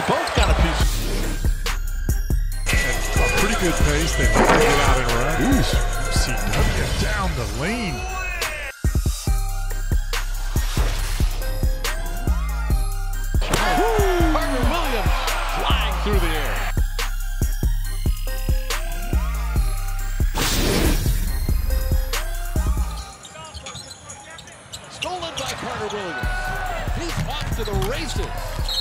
we both got a piece. At a pretty good pace. They might get out and run. CW down the lane. Carter Williams flying through the air. Stolen by Carter Williams. He's off to the races.